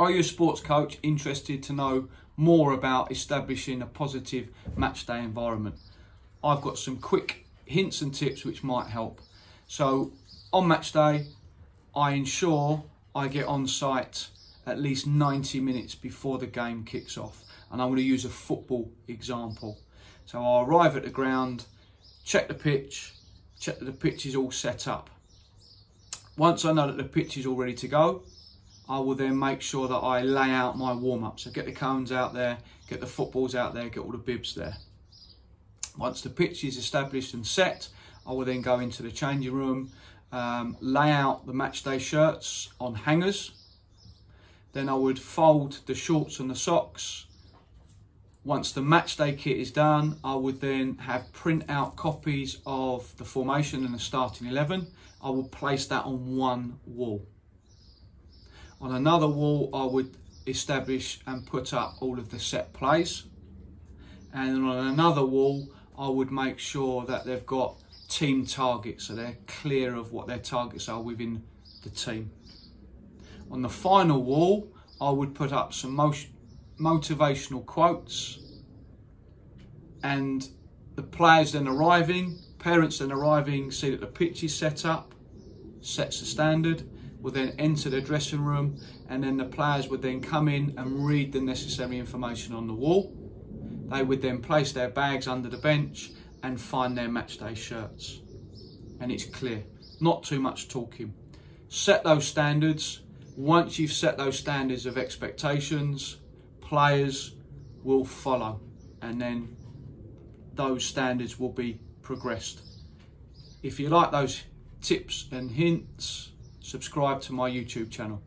Are you a sports coach interested to know more about establishing a positive match day environment? I've got some quick hints and tips which might help. So on match day, I ensure I get on site at least 90 minutes before the game kicks off. And I'm going to use a football example. So I'll arrive at the ground, check the pitch, check that the pitch is all set up. Once I know that the pitch is all ready to go, I will then make sure that I lay out my warm-up. So get the cones out there, get the footballs out there, get all the bibs there. Once the pitch is established and set, I will then go into the changing room, um, lay out the matchday shirts on hangers. Then I would fold the shorts and the socks. Once the matchday kit is done, I would then have print out copies of the formation and the starting 11. I will place that on one wall. On another wall, I would establish and put up all of the set plays. And on another wall, I would make sure that they've got team targets, so they're clear of what their targets are within the team. On the final wall, I would put up some motivational quotes and the players then arriving, parents then arriving, see that the pitch is set up, sets the standard, will then enter the dressing room and then the players would then come in and read the necessary information on the wall. They would then place their bags under the bench and find their matchday shirts. And it's clear, not too much talking. Set those standards. Once you've set those standards of expectations, players will follow and then those standards will be progressed. If you like those tips and hints, subscribe to my YouTube channel.